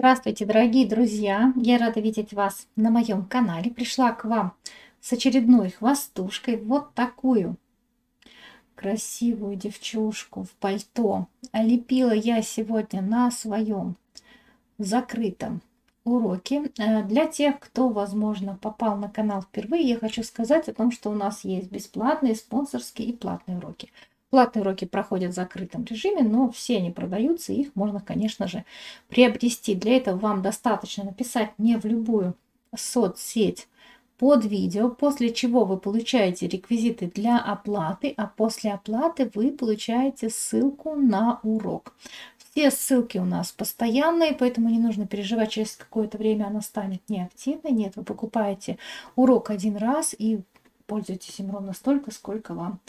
Здравствуйте, дорогие друзья! Я рада видеть вас на моем канале. Пришла к вам с очередной хвостушкой. Вот такую красивую девчушку в пальто. Лепила я сегодня на своем закрытом уроке. Э, для тех, кто, возможно, попал на канал впервые, я хочу сказать о том, что у нас есть бесплатные, спонсорские и платные уроки. Платные уроки проходят в закрытом режиме, но все они продаются, их можно, конечно же, приобрести. Для этого вам достаточно написать мне в любую соцсеть под видео, после чего вы получаете реквизиты для оплаты, а после оплаты вы получаете ссылку на урок. Все ссылки у нас постоянные, поэтому не нужно переживать, через какое-то время она станет неактивной. Нет, вы покупаете урок один раз и пользуетесь им ровно столько, сколько вам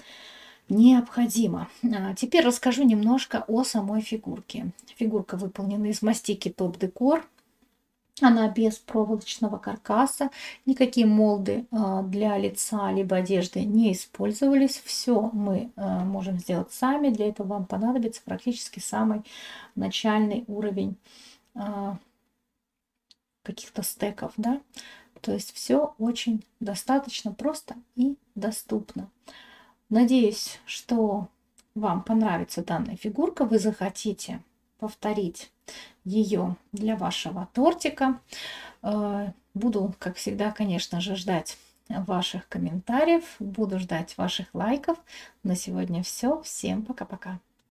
необходимо. А, теперь расскажу немножко о самой фигурке. Фигурка выполнена из мастики Топ Декор. Она без проволочного каркаса, никакие молды а, для лица либо одежды не использовались. Все мы а, можем сделать сами. Для этого вам понадобится практически самый начальный уровень каких-то стеков. Да? То есть все очень достаточно просто и доступно. Надеюсь, что вам понравится данная фигурка, вы захотите повторить ее для вашего тортика. Э, буду, как всегда, конечно же, ждать ваших комментариев, буду ждать ваших лайков. На сегодня все. Всем пока-пока.